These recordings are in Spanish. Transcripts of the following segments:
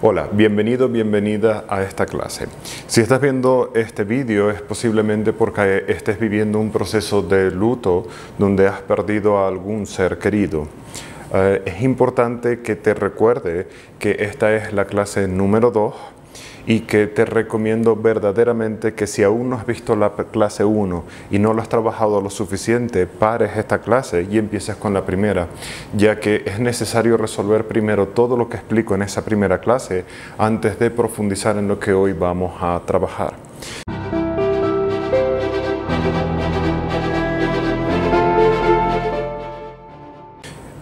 Hola, bienvenido, bienvenida a esta clase. Si estás viendo este vídeo es posiblemente porque estés viviendo un proceso de luto donde has perdido a algún ser querido. Eh, es importante que te recuerde que esta es la clase número 2 y que te recomiendo verdaderamente que si aún no has visto la clase 1 y no lo has trabajado lo suficiente, pares esta clase y empieces con la primera, ya que es necesario resolver primero todo lo que explico en esa primera clase antes de profundizar en lo que hoy vamos a trabajar.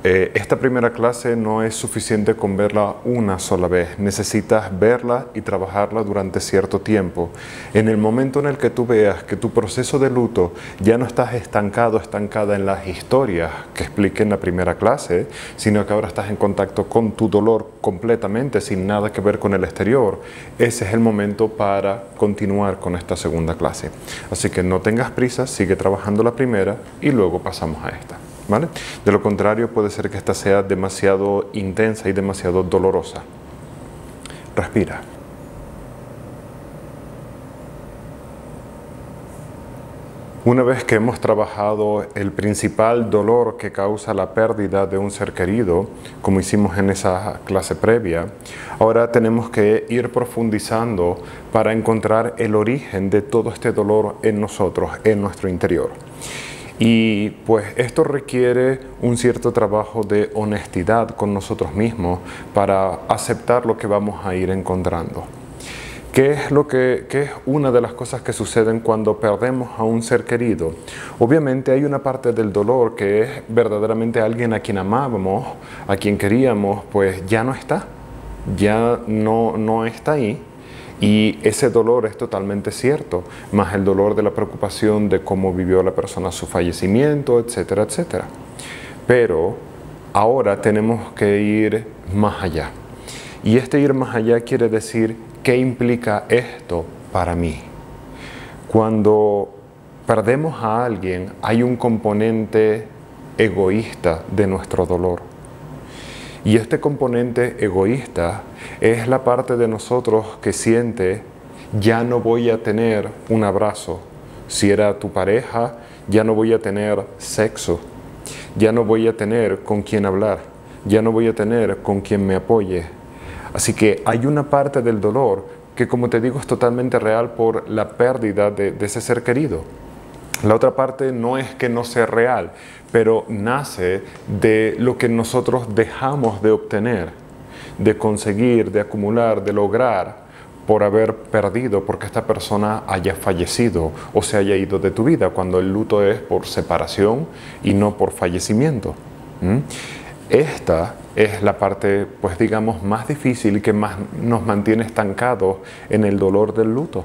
Eh, esta primera clase no es suficiente con verla una sola vez, necesitas verla y trabajarla durante cierto tiempo. En el momento en el que tú veas que tu proceso de luto ya no estás estancado, estancada en las historias que expliqué en la primera clase, sino que ahora estás en contacto con tu dolor completamente, sin nada que ver con el exterior, ese es el momento para continuar con esta segunda clase. Así que no tengas prisa, sigue trabajando la primera y luego pasamos a esta. De lo contrario, puede ser que esta sea demasiado intensa y demasiado dolorosa. Respira. Una vez que hemos trabajado el principal dolor que causa la pérdida de un ser querido, como hicimos en esa clase previa, ahora tenemos que ir profundizando para encontrar el origen de todo este dolor en nosotros, en nuestro interior. Y pues esto requiere un cierto trabajo de honestidad con nosotros mismos para aceptar lo que vamos a ir encontrando. ¿Qué es, lo que, qué es una de las cosas que suceden cuando perdemos a un ser querido? Obviamente hay una parte del dolor que es verdaderamente alguien a quien amábamos, a quien queríamos, pues ya no está, ya no, no está ahí y ese dolor es totalmente cierto, más el dolor de la preocupación de cómo vivió la persona su fallecimiento, etcétera, etcétera. Pero ahora tenemos que ir más allá. Y este ir más allá quiere decir, ¿qué implica esto para mí? Cuando perdemos a alguien, hay un componente egoísta de nuestro dolor. Y este componente egoísta es la parte de nosotros que siente, ya no voy a tener un abrazo. Si era tu pareja, ya no voy a tener sexo. Ya no voy a tener con quién hablar. Ya no voy a tener con quien me apoye. Así que hay una parte del dolor que, como te digo, es totalmente real por la pérdida de ese ser querido. La otra parte no es que no sea real, pero nace de lo que nosotros dejamos de obtener, de conseguir, de acumular, de lograr por haber perdido, porque esta persona haya fallecido o se haya ido de tu vida, cuando el luto es por separación y no por fallecimiento. Esta es la parte, pues digamos, más difícil y que más nos mantiene estancados en el dolor del luto.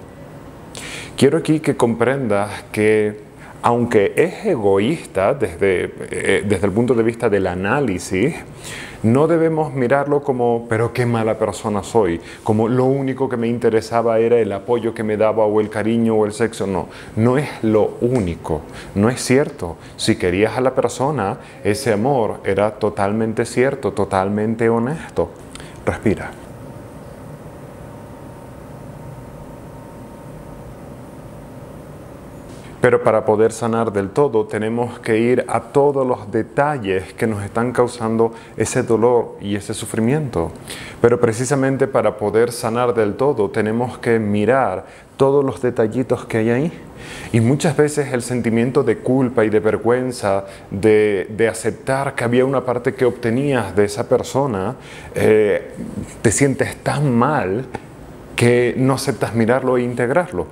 Quiero aquí que comprendas que aunque es egoísta desde, eh, desde el punto de vista del análisis, no debemos mirarlo como, pero qué mala persona soy, como lo único que me interesaba era el apoyo que me daba o el cariño o el sexo. No, no es lo único, no es cierto. Si querías a la persona, ese amor era totalmente cierto, totalmente honesto. Respira. Pero para poder sanar del todo tenemos que ir a todos los detalles que nos están causando ese dolor y ese sufrimiento. Pero precisamente para poder sanar del todo tenemos que mirar todos los detallitos que hay ahí. Y muchas veces el sentimiento de culpa y de vergüenza, de, aceptar que había una parte que obtenías de esa persona, eh, te sientes tan mal que no aceptas mirarlo e integrarlo.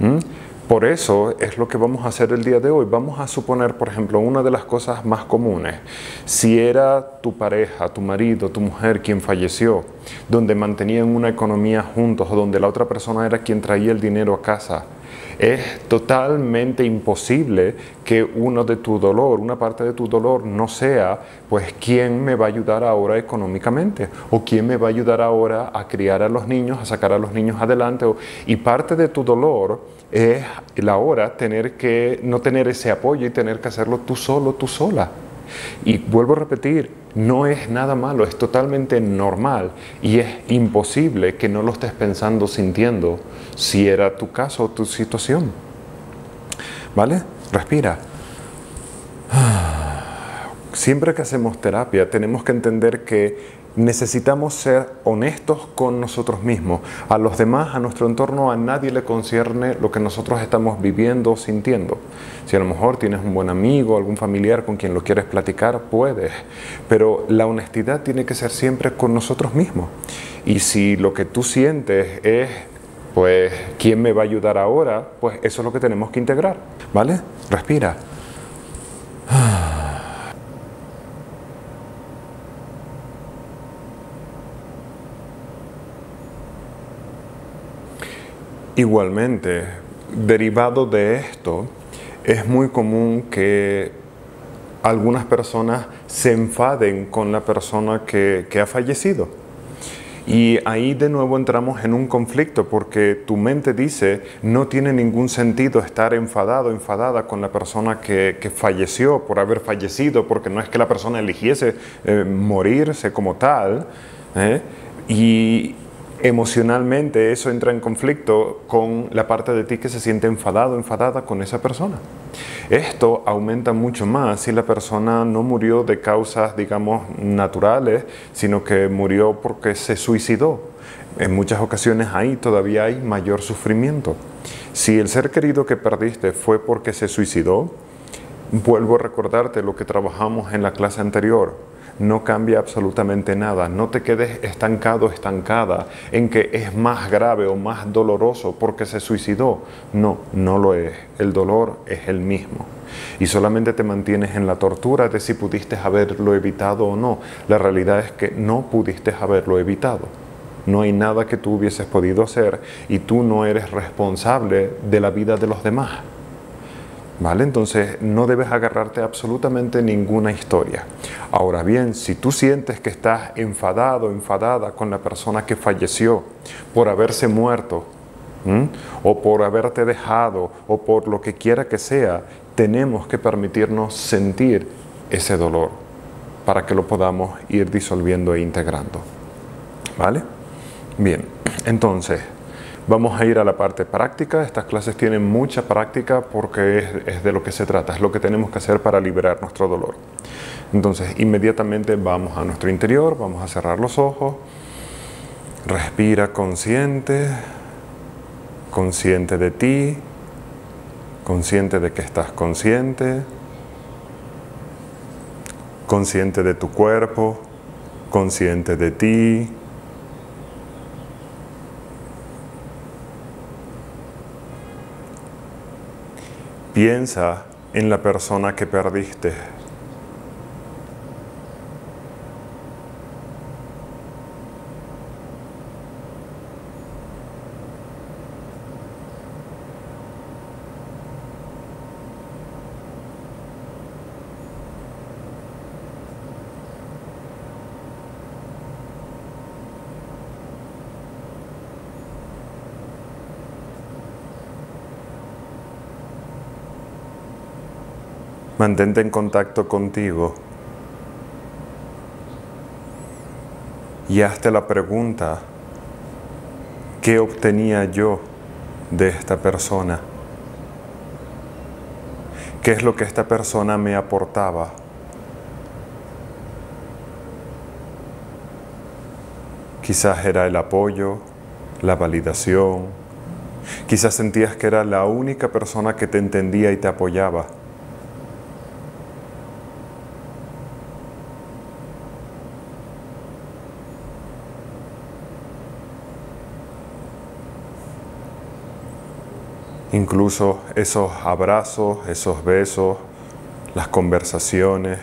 ¿Mm? Por eso es lo que vamos a hacer el día de hoy. Vamos a suponer, por ejemplo, una de las cosas más comunes. Si era tu pareja, tu marido, tu mujer quien falleció, donde mantenían una economía juntos o donde la otra persona era quien traía el dinero a casa, es totalmente imposible que uno de tu dolor, una parte de tu dolor no sea, pues, quién me va a ayudar ahora económicamente o quién me va a ayudar ahora a criar a los niños, a sacar a los niños adelante. Y parte de tu dolor es la hora tener que no tener ese apoyo y tener que hacerlo tú solo, tú sola. Y vuelvo a repetir, no es nada malo, es totalmente normal y es imposible que no lo estés pensando, sintiendo, si era tu caso o tu situación. ¿Vale? Respira. Siempre que hacemos terapia tenemos que entender que necesitamos ser honestos con nosotros mismos. A los demás, a nuestro entorno, a nadie le concierne lo que nosotros estamos viviendo o sintiendo. Si a lo mejor tienes un buen amigo, algún familiar con quien lo quieres platicar, puedes. Pero la honestidad tiene que ser siempre con nosotros mismos. Y si lo que tú sientes es, pues, ¿quién me va a ayudar ahora? Pues eso es lo que tenemos que integrar. ¿Vale? Respira. Igualmente, derivado de esto, es muy común que algunas personas se enfaden con la persona que, ha fallecido. Y ahí de nuevo entramos en un conflicto porque tu mente dice no tiene ningún sentido estar enfadado, enfadada con la persona que, falleció por haber fallecido, porque no es que la persona eligiese eh, morirse como tal. ¿eh? Y, emocionalmente eso entra en conflicto con la parte de ti que se siente enfadado, enfadada con esa persona. Esto aumenta mucho más si la persona no murió de causas, digamos, naturales, sino que murió porque se suicidó. En muchas ocasiones ahí todavía hay mayor sufrimiento. Si el ser querido que perdiste fue porque se suicidó, vuelvo a recordarte lo que trabajamos en la clase anterior no cambia absolutamente nada. No te quedes estancado, estancada en que es más grave o más doloroso porque se suicidó. No, no lo es. El dolor es el mismo. Y solamente te mantienes en la tortura de si pudiste haberlo evitado o no. La realidad es que no pudiste haberlo evitado. No hay nada que tú hubieses podido hacer y tú no eres responsable de la vida de los demás. ¿Vale? Entonces no debes agarrarte absolutamente ninguna historia. Ahora bien, si tú sientes que estás enfadado, enfadada con la persona que falleció por haberse muerto, o por haberte dejado, o por lo que quiera que sea, tenemos que permitirnos sentir ese dolor para que lo podamos ir disolviendo e integrando. ¿Vale? Bien, entonces, Vamos a ir a la parte práctica. Estas clases tienen mucha práctica porque es, de lo que se trata, es lo que tenemos que hacer para liberar nuestro dolor. Entonces, inmediatamente vamos a nuestro interior, vamos a cerrar los ojos. Respira consciente, consciente de ti, consciente de que estás consciente, consciente de tu cuerpo, consciente de ti, Piensa en la persona que perdiste. Mantente en contacto contigo y hazte la pregunta, ¿qué obtenía yo de esta persona? ¿Qué es lo que esta persona me aportaba? Quizás era el apoyo, la validación, quizás sentías que era la única persona que te entendía y te apoyaba. Incluso esos abrazos, esos besos, las conversaciones.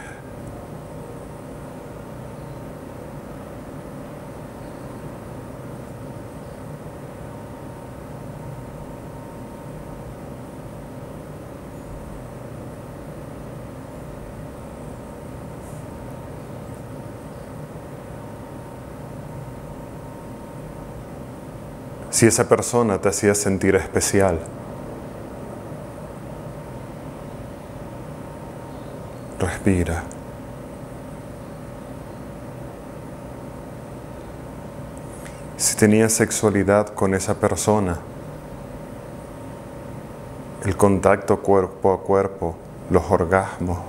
Si esa persona te hacía sentir especial, Si tenías sexualidad con esa persona, el contacto cuerpo a cuerpo, los orgasmos,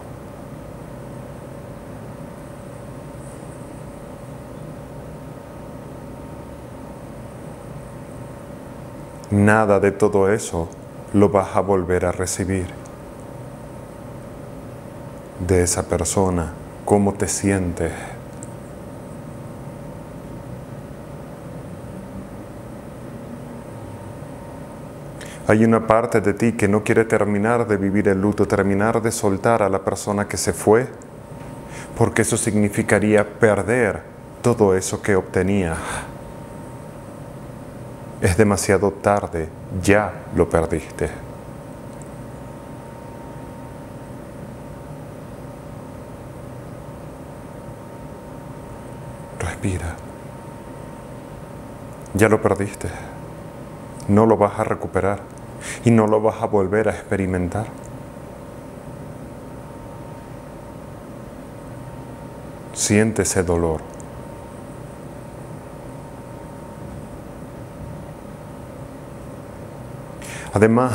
nada de todo eso lo vas a volver a recibir de esa persona, cómo te sientes. Hay una parte de ti que no quiere terminar de vivir el luto, terminar de soltar a la persona que se fue, porque eso significaría perder todo eso que obtenía. Es demasiado tarde, ya lo perdiste. Ya lo perdiste. No lo vas a recuperar y no lo vas a volver a experimentar. Siente ese dolor. Además,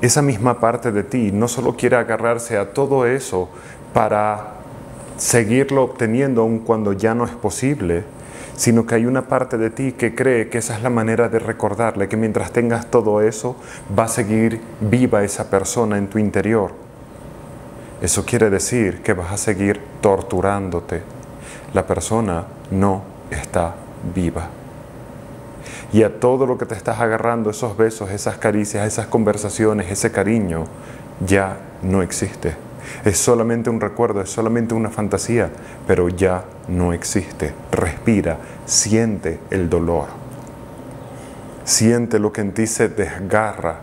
esa misma parte de ti no solo quiere agarrarse a todo eso para seguirlo obteniendo aun cuando ya no es posible, sino que hay una parte de ti que cree que esa es la manera de recordarle, que mientras tengas todo eso, va a seguir viva esa persona en tu interior. Eso quiere decir que vas a seguir torturándote. La persona no está viva. Y a todo lo que te estás agarrando, esos besos, esas caricias, esas conversaciones, ese cariño, ya no existe. Es solamente un recuerdo, es solamente una fantasía, pero ya no existe. Respira, siente el dolor. Siente lo que en ti se desgarra.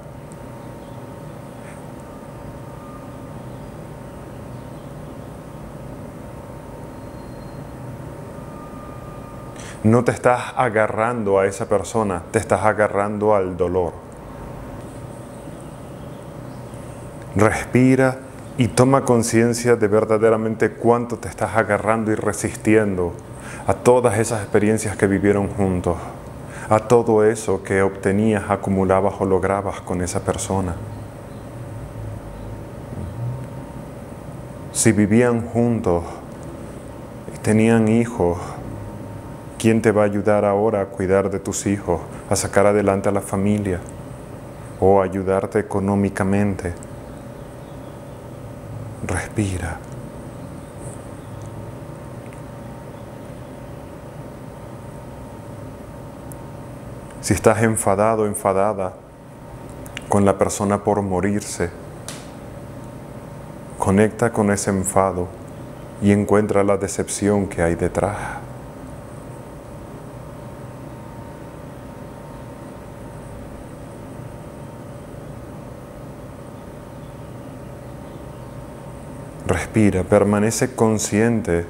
No te estás agarrando a esa persona, te estás agarrando al dolor. Respira y toma conciencia de verdaderamente cuánto te estás agarrando y resistiendo a todas esas experiencias que vivieron juntos, a todo eso que obtenías, acumulabas o lograbas con esa persona. Si vivían juntos y tenían hijos, ¿quién te va a ayudar ahora a cuidar de tus hijos, a sacar adelante a la familia o ayudarte económicamente? Respira. Si estás enfadado, enfadada con la persona por morirse, conecta con ese enfado y encuentra la decepción que hay detrás. Respira, permanece consciente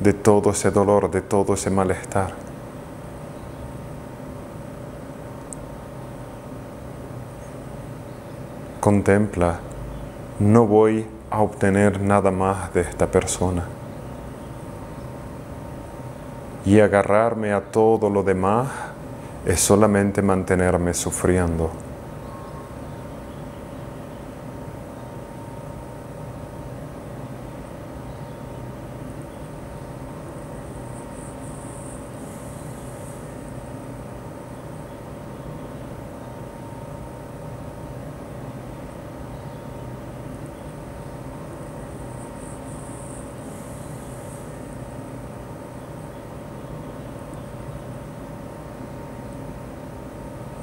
de todo ese dolor, de todo ese malestar. Contempla, no voy a obtener nada más de esta persona. Y agarrarme a todo lo demás es solamente mantenerme sufriendo.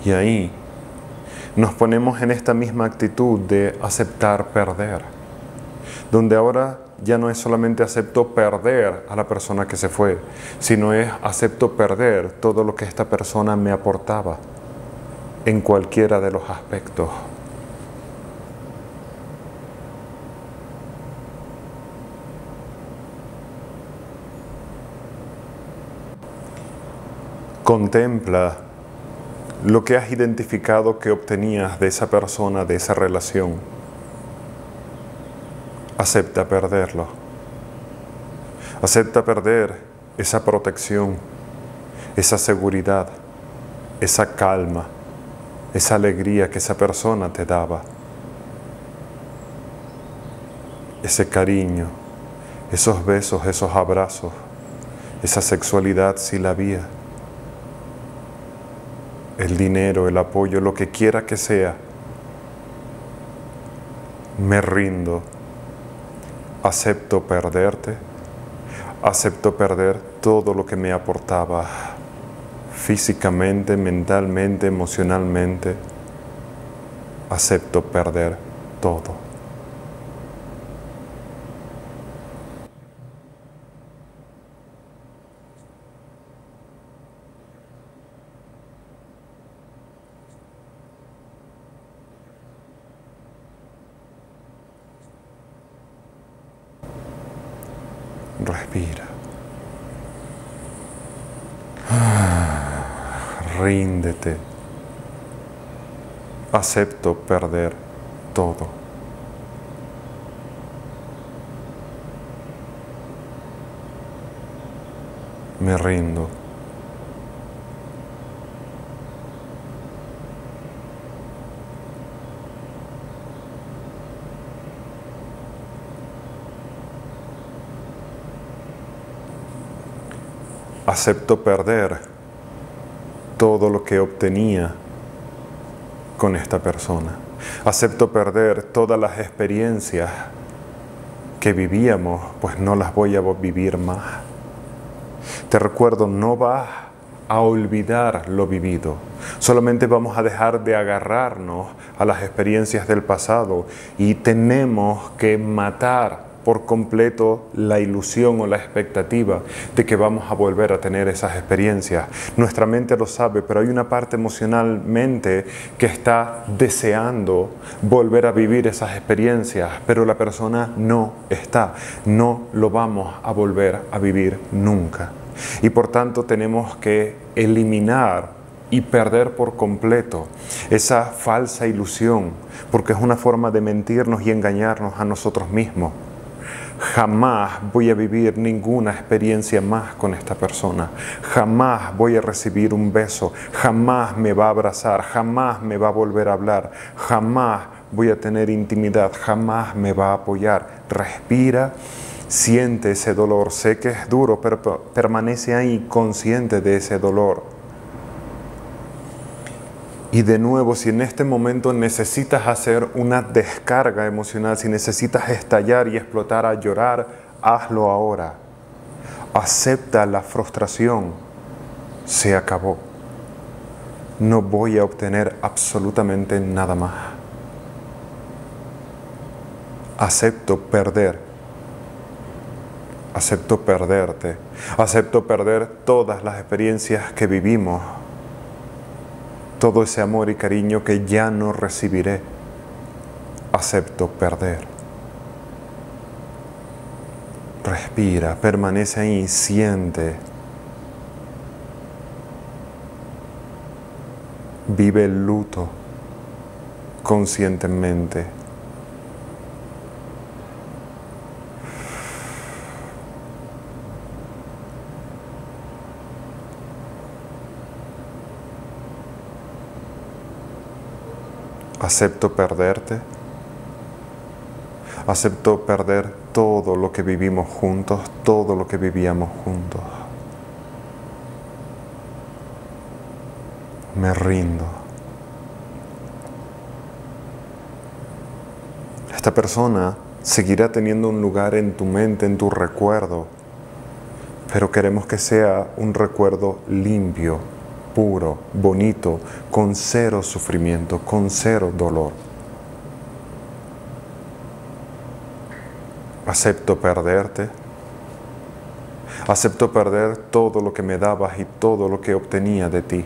Y ahí nos ponemos en esta misma actitud de aceptar perder, donde ahora ya no es solamente acepto perder a la persona que se fue, sino es acepto perder todo lo que esta persona me aportaba en cualquiera de los aspectos. Contempla lo que has identificado que obtenías de esa persona, de esa relación. Acepta perderlo. Acepta perder esa protección, esa seguridad, esa calma, esa alegría que esa persona te daba, ese cariño, esos besos, esos abrazos, esa sexualidad si la había, el dinero, el apoyo, lo que quiera que sea, me rindo, acepto perderte, acepto perder todo lo que me aportaba físicamente, mentalmente, emocionalmente, acepto perder todo. Respira. Ríndete. Acepto perder todo. Me rindo. acepto perder todo lo que obtenía con esta persona. Acepto perder todas las experiencias que vivíamos, pues no las voy a vivir más. Te recuerdo, no vas a olvidar lo vivido. Solamente vamos a dejar de agarrarnos a las experiencias del pasado y tenemos que matar por completo la ilusión o la expectativa de que vamos a volver a tener esas experiencias. Nuestra mente lo sabe, pero hay una parte emocionalmente que está deseando volver a vivir esas experiencias, pero la persona no está. No lo vamos a volver a vivir nunca. Y por tanto tenemos que eliminar y perder por completo esa falsa ilusión, porque es una forma de mentirnos y engañarnos a nosotros mismos jamás voy a vivir ninguna experiencia más con esta persona, jamás voy a recibir un beso, jamás me va a abrazar, jamás me va a volver a hablar, jamás voy a tener intimidad, jamás me va a apoyar. Respira, siente ese dolor, sé que es duro, pero permanece ahí consciente de ese dolor y de nuevo, si en este momento necesitas hacer una descarga emocional, si necesitas estallar y explotar a llorar, hazlo ahora. Acepta la frustración. Se acabó. No voy a obtener absolutamente nada más. Acepto perder. Acepto perderte. Acepto perder todas las experiencias que vivimos todo ese amor y cariño que ya no recibiré, acepto perder. Respira, permanece ahí, siente. Vive el luto conscientemente. Acepto perderte, acepto perder todo lo que vivimos juntos, todo lo que vivíamos juntos. Me rindo. Esta persona seguirá teniendo un lugar en tu mente, en tu recuerdo, pero queremos que sea un recuerdo limpio, puro, bonito, con cero sufrimiento, con cero dolor. Acepto perderte. Acepto perder todo lo que me dabas y todo lo que obtenía de ti.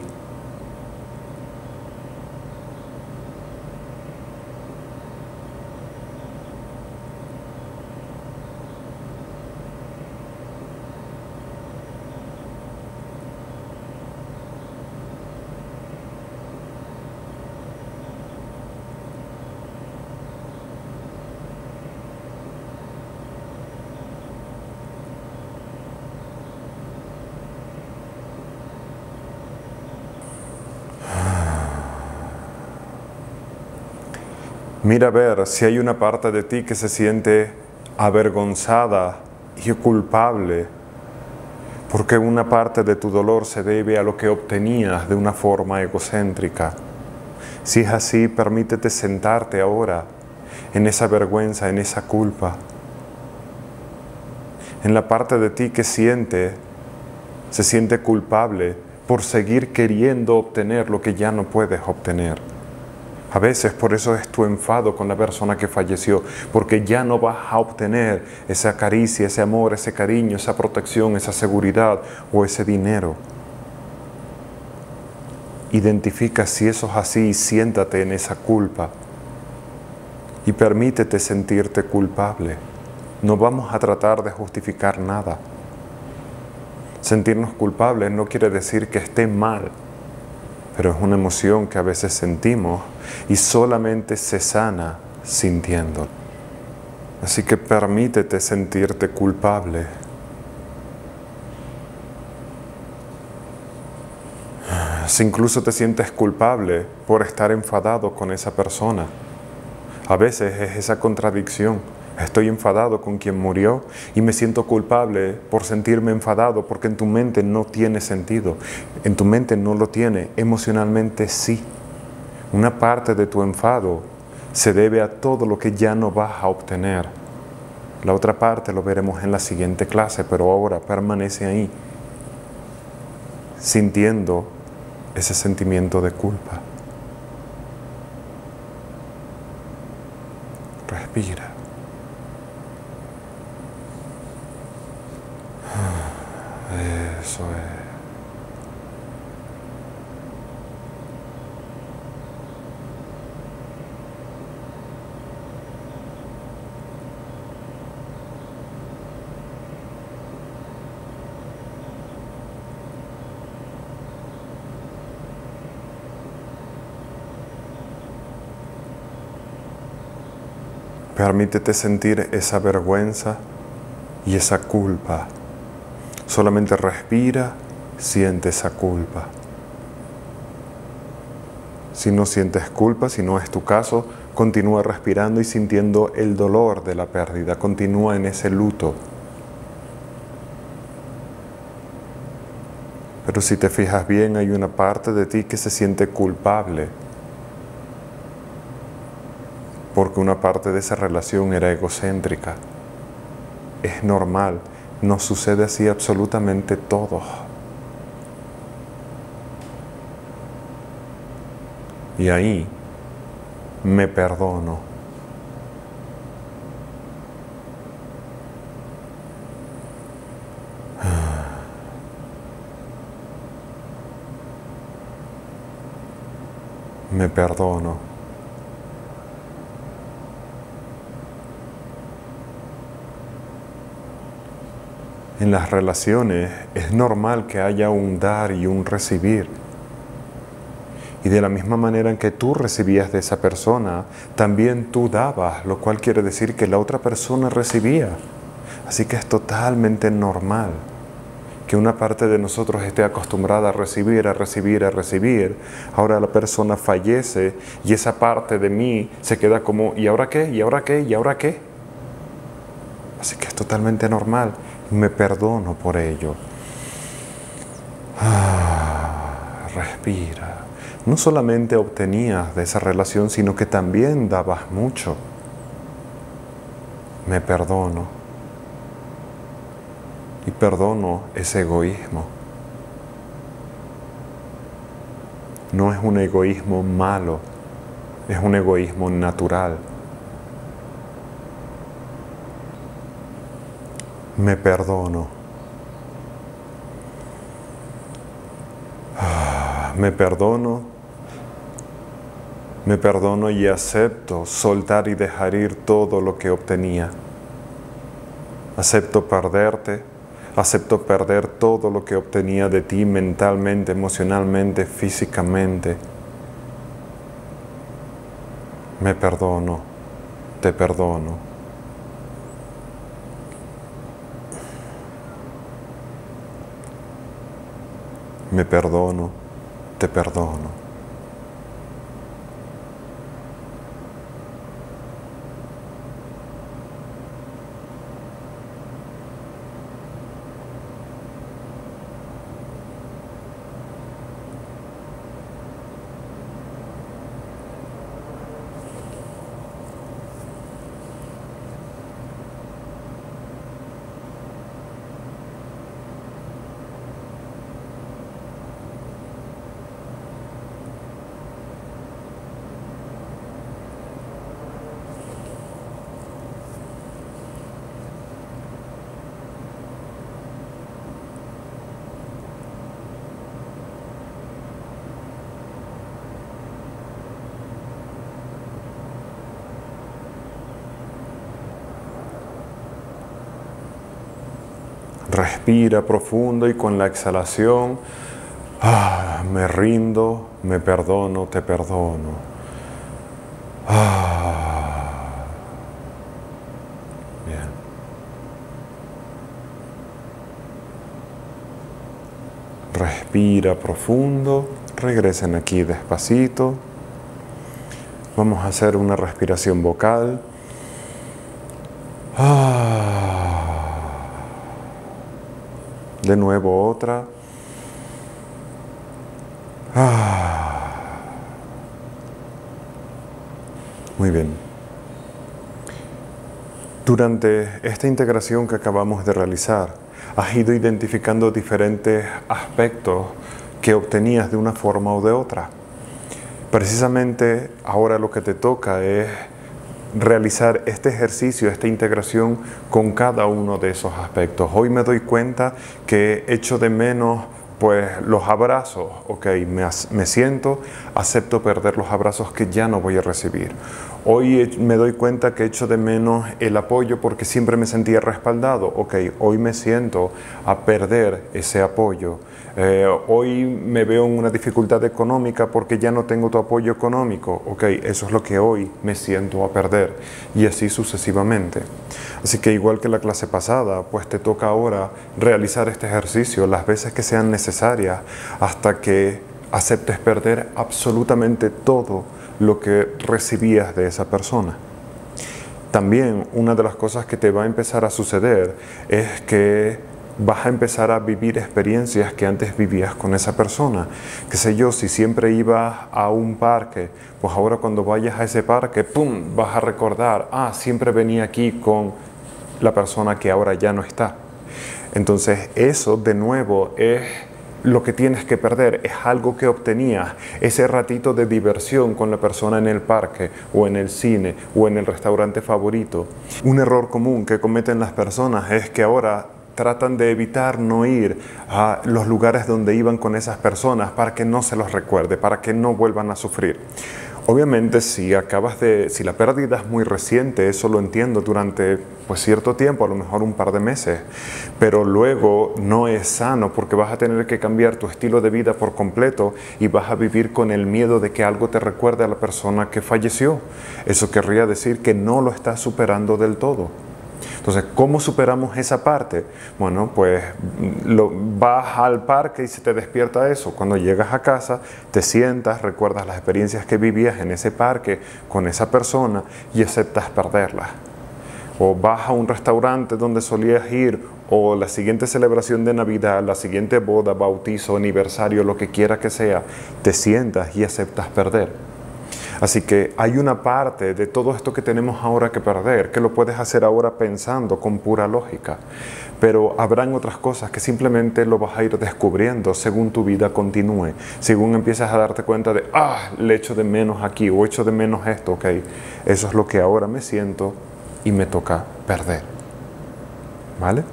Mira a ver si hay una parte de ti que se siente avergonzada y culpable, porque una parte de tu dolor se debe a lo que obtenías de una forma egocéntrica. Si es así, permítete sentarte ahora en esa vergüenza, en esa culpa, en la parte de ti que siente, se siente culpable por seguir queriendo obtener lo que ya no puedes obtener. A veces por eso es tu enfado con la persona que falleció, porque ya no vas a obtener esa caricia, ese amor, ese cariño, esa protección, esa seguridad o ese dinero. Identifica si eso es así y siéntate en esa culpa y permítete sentirte culpable. No vamos a tratar de justificar nada. Sentirnos culpables no quiere decir que esté mal pero es una emoción que a veces sentimos y solamente se sana sintiendo. Así que permítete sentirte culpable. Si incluso te sientes culpable por estar enfadado con esa persona, a veces es esa contradicción Estoy enfadado con quien murió y me siento culpable por sentirme enfadado porque en tu mente no tiene sentido. En tu mente no lo tiene, emocionalmente sí. Una parte de tu enfado se debe a todo lo que ya no vas a obtener. La otra parte lo veremos en la siguiente clase, pero ahora permanece ahí, sintiendo ese sentimiento de culpa. Respira. Eso es. Permítete sentir esa vergüenza y esa culpa Solamente respira, siente esa culpa. Si no sientes culpa, si no es tu caso, continúa respirando y sintiendo el dolor de la pérdida, continúa en ese luto. Pero si te fijas bien, hay una parte de ti que se siente culpable, porque una parte de esa relación era egocéntrica. Es normal nos sucede así absolutamente todo. Y ahí me perdono. Me perdono. En las relaciones es normal que haya un dar y un recibir. Y de la misma manera en que tú recibías de esa persona, también tú dabas, lo cual quiere decir que la otra persona recibía. Así que es totalmente normal que una parte de nosotros esté acostumbrada a recibir, a recibir, a recibir. Ahora la persona fallece y esa parte de mí se queda como, ¿y ahora qué? ¿Y ahora qué? ¿Y ahora qué? Así que es totalmente normal me perdono por ello. Ah, respira. No solamente obtenías de esa relación, sino que también dabas mucho. Me perdono. Y perdono ese egoísmo. No es un egoísmo malo, es un egoísmo natural. Me perdono. Ah, me perdono. Me perdono y acepto soltar y dejar ir todo lo que obtenía. Acepto perderte. Acepto perder todo lo que obtenía de ti mentalmente, emocionalmente, físicamente. Me perdono. Te perdono. Me perdono, te perdono. Respira profundo y con la exhalación, ah, me rindo, me perdono, te perdono. Ah. Bien. Respira profundo, regresen aquí despacito. Vamos a hacer una respiración vocal. Ah. De nuevo otra. Ah. Muy bien. Durante esta integración que acabamos de realizar, has ido identificando diferentes aspectos que obtenías de una forma o de otra. Precisamente ahora lo que te toca es realizar este ejercicio, esta integración con cada uno de esos aspectos. Hoy me doy cuenta que echo de menos pues los abrazos, ok, me, me, siento, acepto perder los abrazos que ya no voy a recibir. Hoy me doy cuenta que echo de menos el apoyo porque siempre me sentía respaldado, ok, hoy me siento a perder ese apoyo. Eh, hoy me veo en una dificultad económica porque ya no tengo tu apoyo económico. Ok, eso es lo que hoy me siento a perder. Y así sucesivamente. Así que igual que la clase pasada, pues te toca ahora realizar este ejercicio las veces que sean necesarias hasta que aceptes perder absolutamente todo lo que recibías de esa persona. También una de las cosas que te va a empezar a suceder es que vas a empezar a vivir experiencias que antes vivías con esa persona. Qué sé yo, si siempre ibas a un parque, pues ahora cuando vayas a ese parque, ¡pum!, vas a recordar, ah, siempre venía aquí con la persona que ahora ya no está. Entonces eso de nuevo es lo que tienes que perder, es algo que obtenías, ese ratito de diversión con la persona en el parque o en el cine o en el restaurante favorito. Un error común que cometen las personas es que ahora tratan de evitar no ir a los lugares donde iban con esas personas para que no se los recuerde, para que no vuelvan a sufrir. Obviamente si acabas de, si la pérdida es muy reciente, eso lo entiendo durante pues cierto tiempo, a lo mejor un par de meses, pero luego no es sano porque vas a tener que cambiar tu estilo de vida por completo y vas a vivir con el miedo de que algo te recuerde a la persona que falleció. Eso querría decir que no lo estás superando del todo. Entonces, ¿cómo superamos esa parte? Bueno, pues lo, vas al parque y se te despierta eso. Cuando llegas a casa, te sientas, recuerdas las experiencias que vivías en ese parque con esa persona y aceptas perderlas. O vas a un restaurante donde solías ir, o la siguiente celebración de Navidad, la siguiente boda, bautizo, aniversario, lo que quiera que sea, te sientas y aceptas perder. Así que hay una parte de todo esto que tenemos ahora que perder, que lo puedes hacer ahora pensando con pura lógica. Pero habrán otras cosas que simplemente lo vas a ir descubriendo según tu vida continúe, según empiezas a darte cuenta de, ah, le echo de menos aquí o echo de menos esto, ok, eso es lo que ahora me siento y me toca perder. ¿Vale?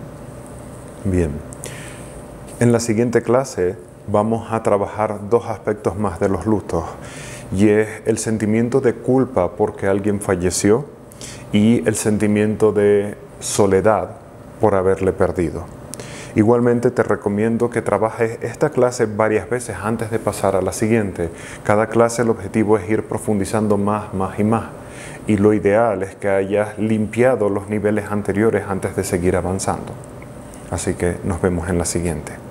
Bien. En la siguiente clase vamos a trabajar dos aspectos más de los lutos y es el sentimiento de culpa porque alguien falleció y el sentimiento de soledad por haberle perdido. Igualmente te recomiendo que trabajes esta clase varias veces antes de pasar a la siguiente. Cada clase el objetivo es ir profundizando más, más y más. Y lo ideal es que hayas limpiado los niveles anteriores antes de seguir avanzando. Así que nos vemos en la siguiente.